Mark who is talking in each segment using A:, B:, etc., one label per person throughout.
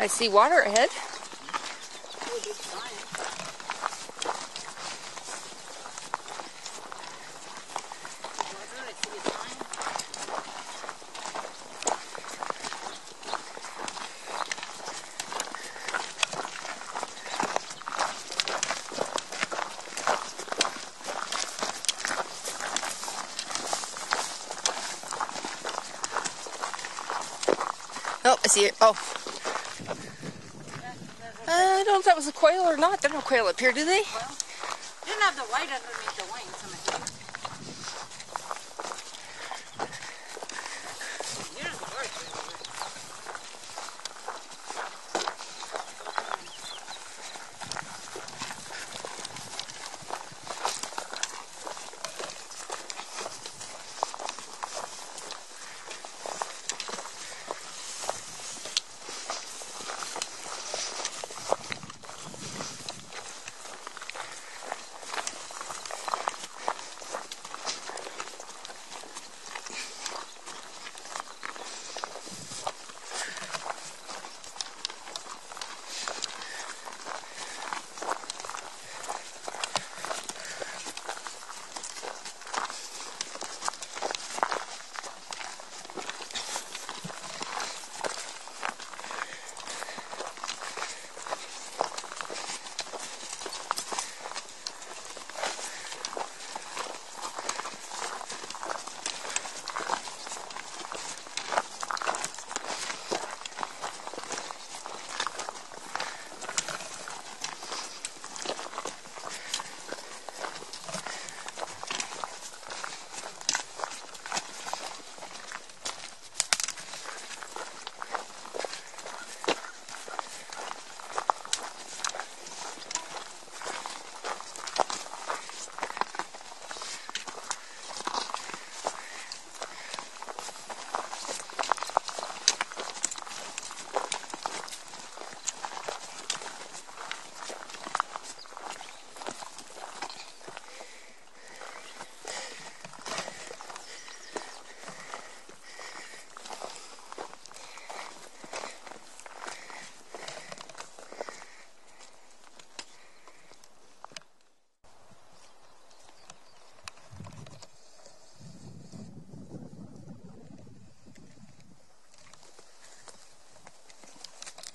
A: I see water ahead.
B: Oh, I see
A: it. Oh. I don't know if that was a quail or not. There's no quail up here, do they?
B: Well, didn't have the white underneath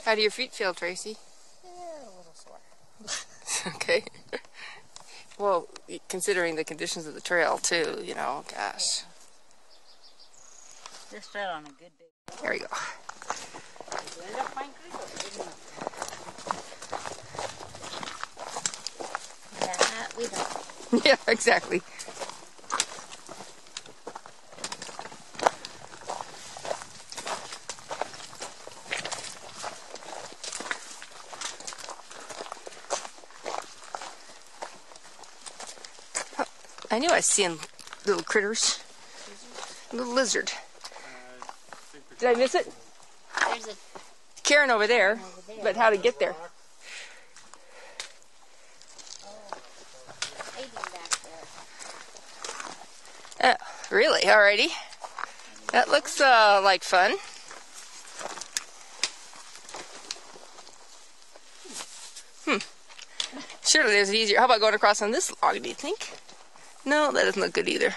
A: How do your feet feel, Tracy?
B: Yeah, a little sore.
A: okay. Well, considering the conditions of the trail, too, you know, gosh.
B: This fell on a good day.
A: There we go.
B: Yeah, you end up Pine Creek or didn't you?
C: Yeah, we don't.
A: yeah, exactly. I knew I was seeing little critters. little lizard. Did I miss it?
C: There's a
A: cairn over there, but how to get there? Uh, really? Alrighty. That looks uh, like fun. Hmm. Surely there's an easier. How about going across on this log, do you think? No, that doesn't look good either.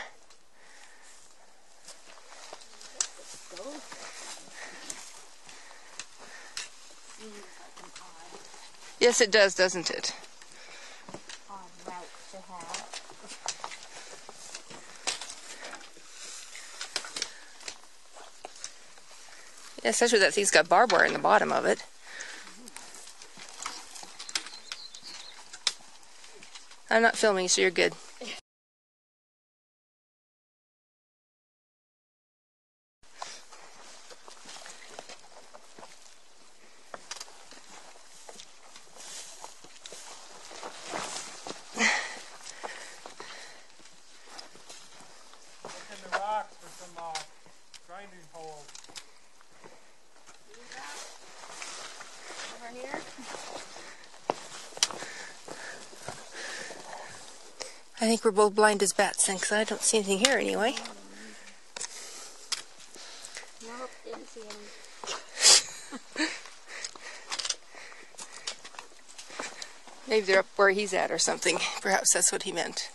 A: Yes, it does, doesn't it? Yeah, especially that thing's got barbed wire in the bottom of it. I'm not filming, so you're good.
D: grinding hole.
C: Over here.
A: I think we're both blind as bats then, because I don't see anything here anyway. Maybe they're up where he's at or something. Perhaps that's what he meant.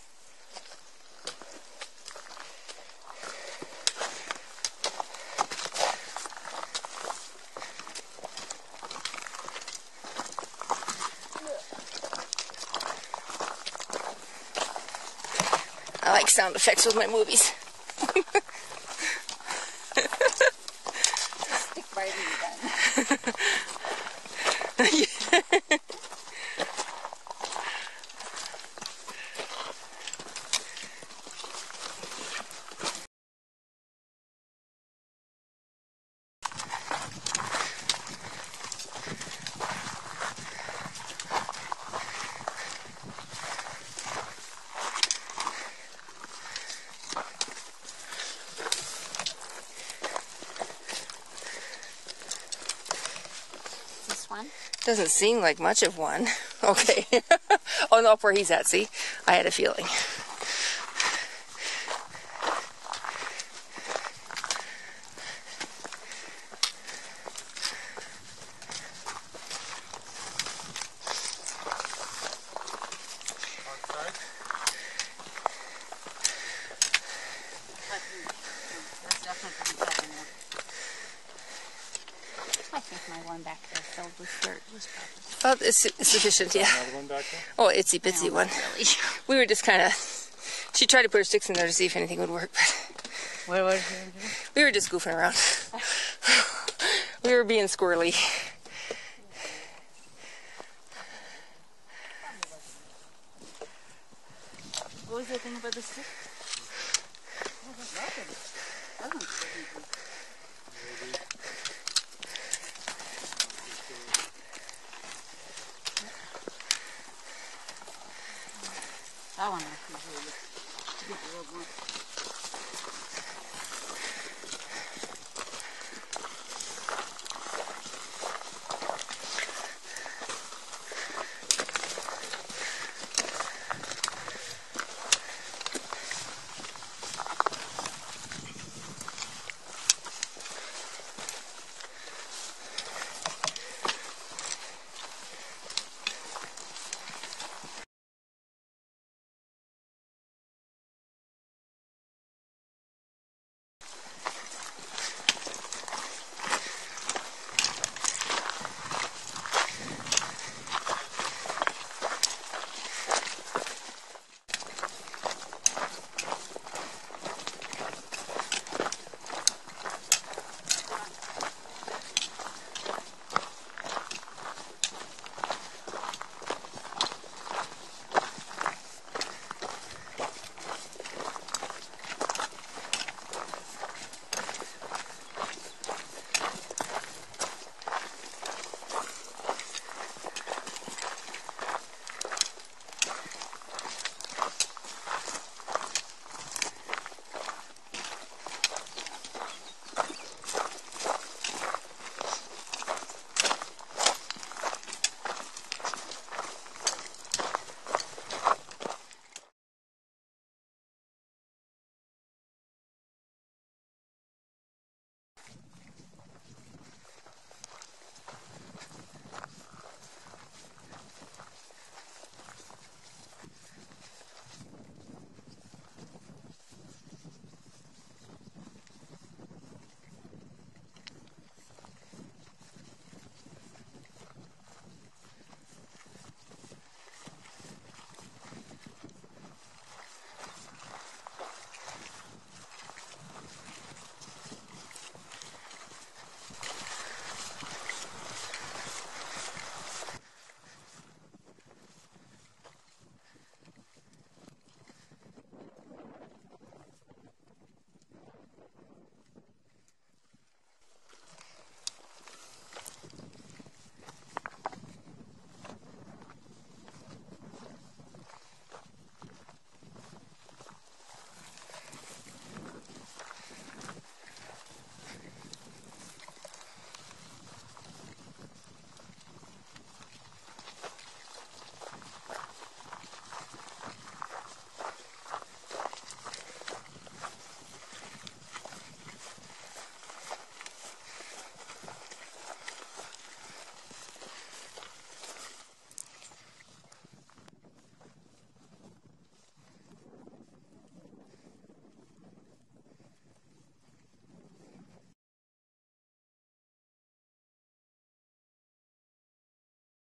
A: I like sound effects with my movies.
C: Stick by me then. This one?
A: Doesn't seem like much of one. Okay. oh, no, up where he's at, see? I had a feeling.
D: Outside?
B: That's definitely the top one.
C: I think my one back there filled with dirt was probably.
A: Well, it's, it's sufficient, yeah.
D: Another one?
A: Oh, itsy bitsy
C: No,
A: one.
C: really.
A: We were just kind of. She tried to put her sticks in there to see if anything would work, but
B: What was it?
A: we were just goofing around. we were being squirrely.
B: What was the thing about the stick? Oh, that's nothing. Doesn't stick anything. That one I. Get the real one.